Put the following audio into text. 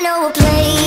I know a place.